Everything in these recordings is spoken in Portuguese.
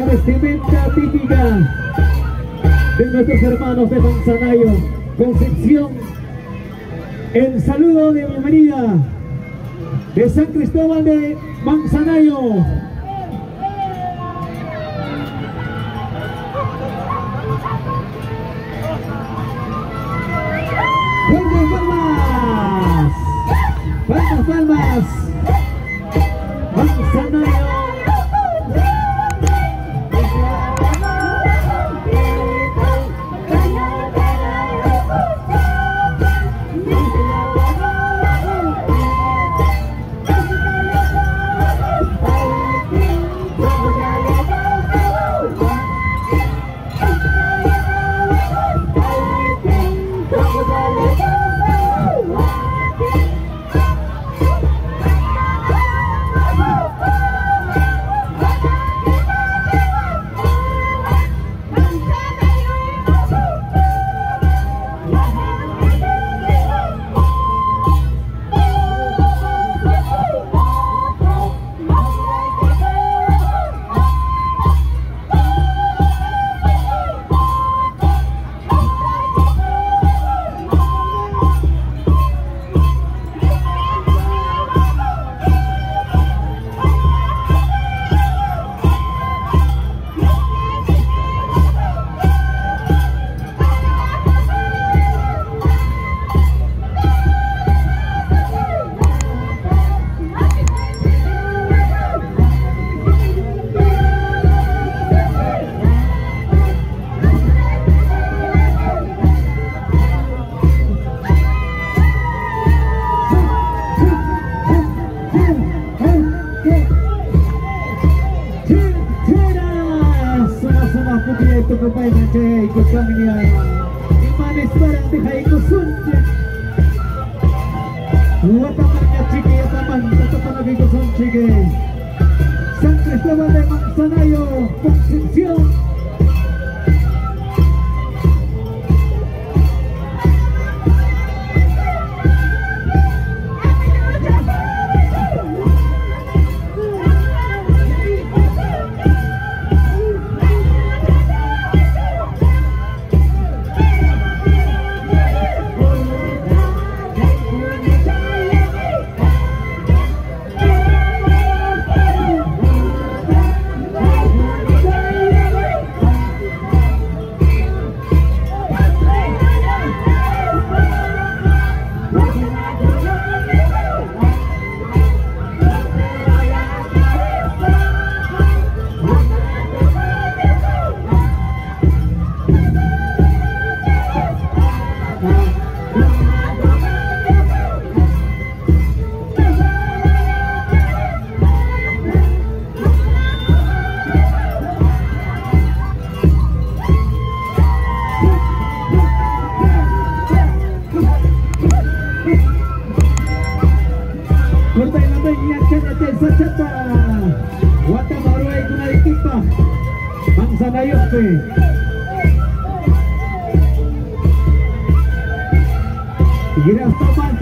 vestimenta típica de nuestros hermanos de Manzanayo, Concepción. El saludo de bienvenida de San Cristóbal de Manzanayo. Thank you. Concepción. Ate sachapa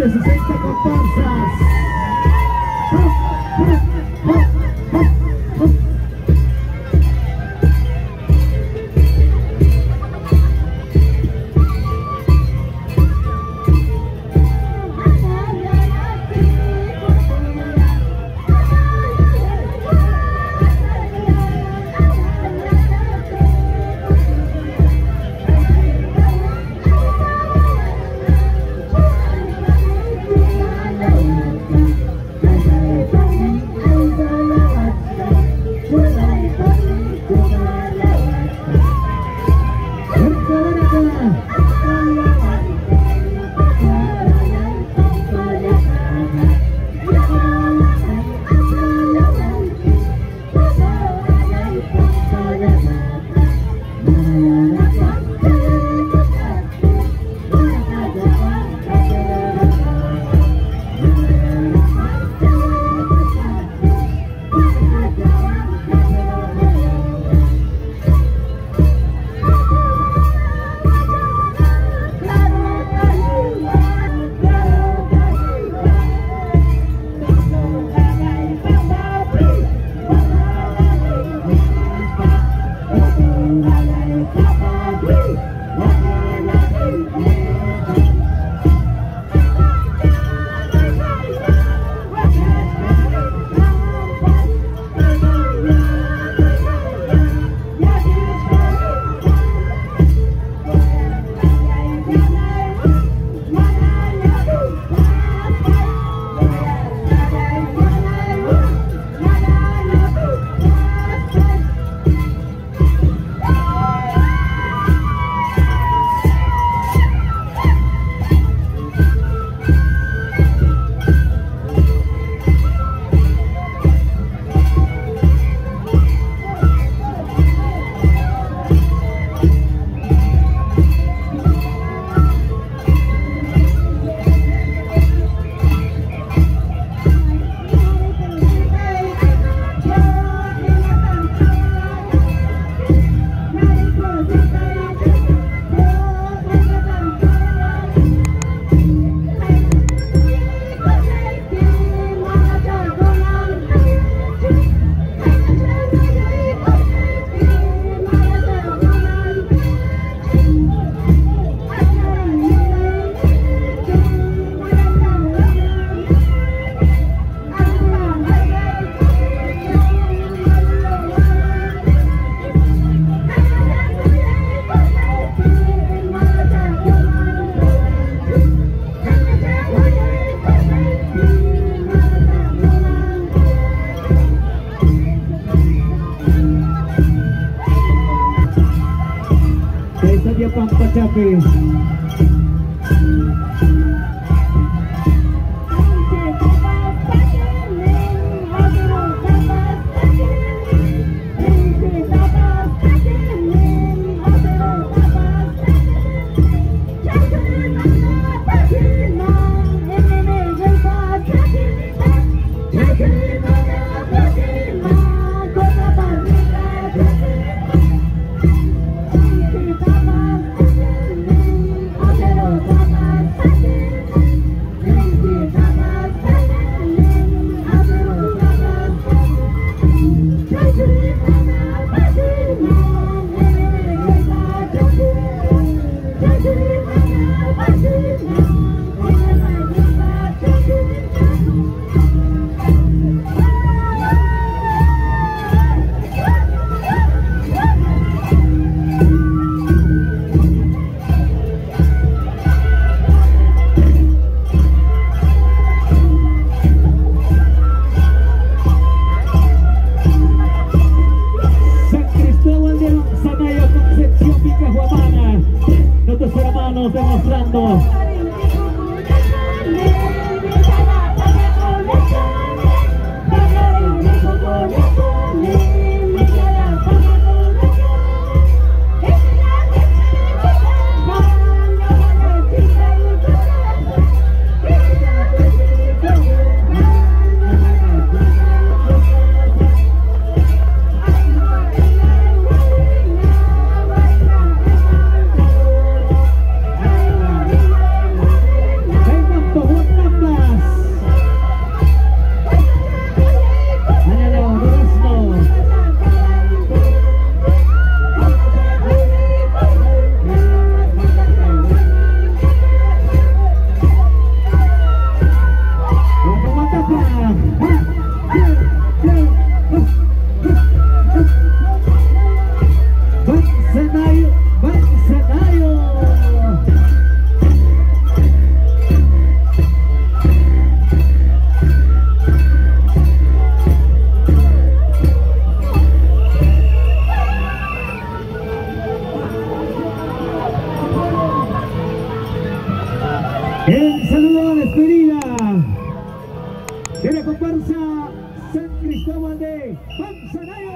Baruai kuna ikipa Levante a cabeça. demostrando. El saludo a la despedida de la comparsa San Cristóbal de Manzanares.